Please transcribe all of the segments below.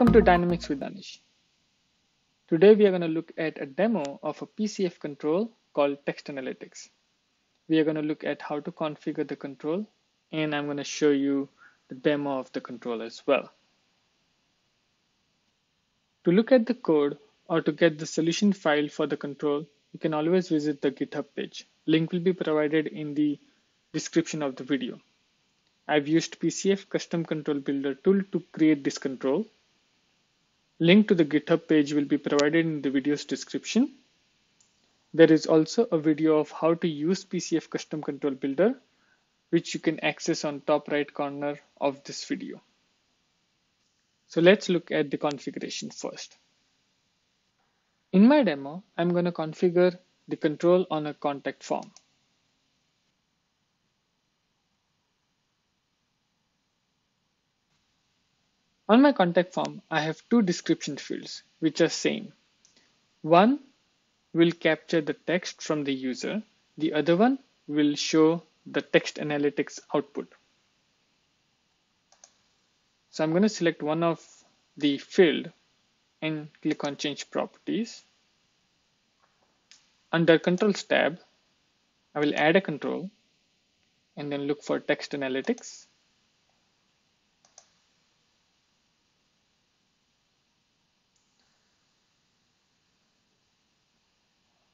Welcome to Dynamics with Danish. Today we are going to look at a demo of a PCF control called Text Analytics. We are going to look at how to configure the control and I'm going to show you the demo of the control as well. To look at the code or to get the solution file for the control, you can always visit the GitHub page. Link will be provided in the description of the video. I've used PCF Custom Control Builder tool to create this control. Link to the GitHub page will be provided in the video's description. There is also a video of how to use PCF Custom Control Builder, which you can access on top right corner of this video. So let's look at the configuration first. In my demo, I'm going to configure the control on a contact form. On my contact form, I have two description fields, which are same. One will capture the text from the user. The other one will show the text analytics output. So I'm going to select one of the field and click on change properties. Under controls tab, I will add a control and then look for text analytics.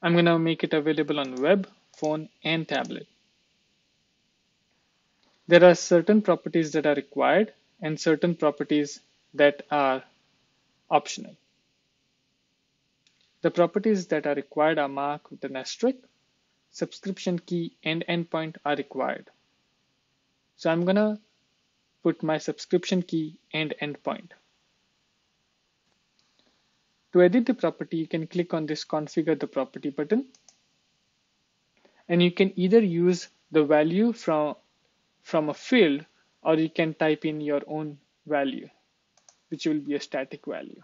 I'm going to make it available on web, phone, and tablet. There are certain properties that are required and certain properties that are optional. The properties that are required are marked with an asterisk. Subscription key and endpoint are required. So I'm going to put my subscription key and endpoint. To edit the property, you can click on this configure the property button. And you can either use the value from, from a field or you can type in your own value, which will be a static value.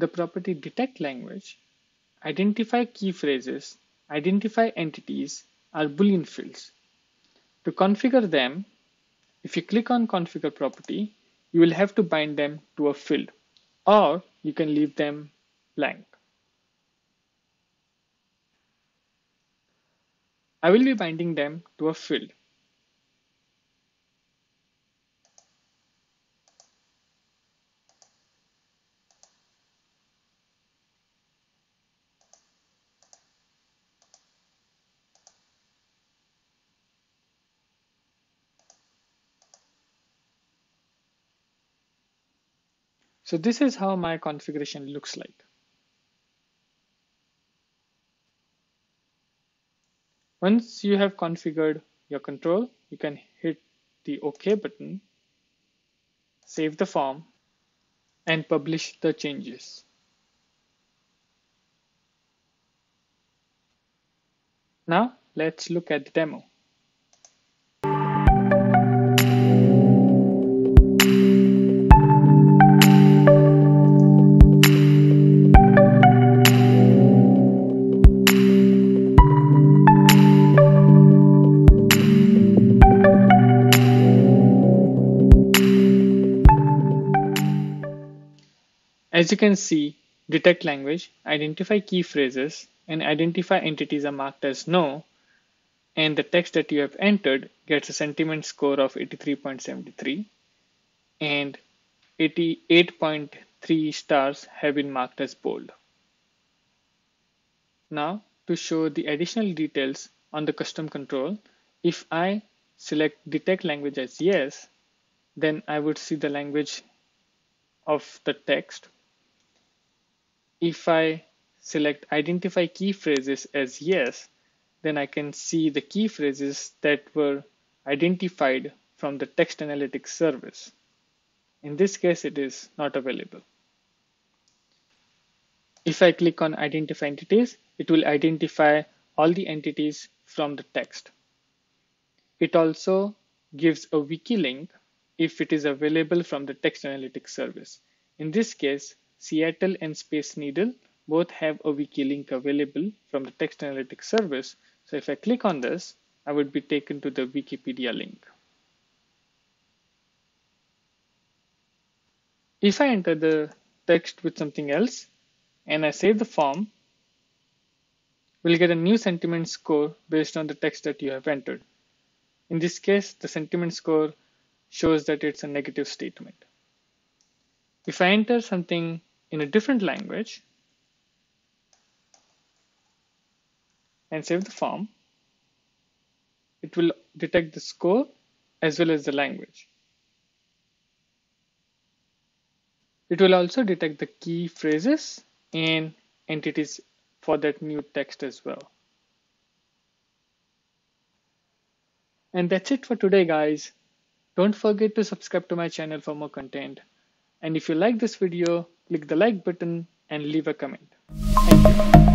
The property detect language, identify key phrases, identify entities are Boolean fields. To configure them, if you click on configure property, you will have to bind them to a field or you can leave them blank. I will be binding them to a field. So this is how my configuration looks like. Once you have configured your control, you can hit the OK button, save the form, and publish the changes. Now let's look at the demo. As you can see, detect language, identify key phrases, and identify entities are marked as no, and the text that you have entered gets a sentiment score of 83.73, and 88.3 stars have been marked as bold. Now, to show the additional details on the custom control, if I select detect language as yes, then I would see the language of the text if I select identify key phrases as yes, then I can see the key phrases that were identified from the text analytics service. In this case, it is not available. If I click on identify entities, it will identify all the entities from the text. It also gives a wiki link if it is available from the text analytics service. In this case, Seattle and Space Needle both have a wiki link available from the text analytics service. So if I click on this, I would be taken to the Wikipedia link. If I enter the text with something else and I save the form, we'll get a new sentiment score based on the text that you have entered. In this case, the sentiment score shows that it's a negative statement. If I enter something in a different language and save the form, it will detect the score as well as the language. It will also detect the key phrases and entities for that new text as well. And that's it for today, guys. Don't forget to subscribe to my channel for more content. And if you like this video, click the like button and leave a comment. Thank you.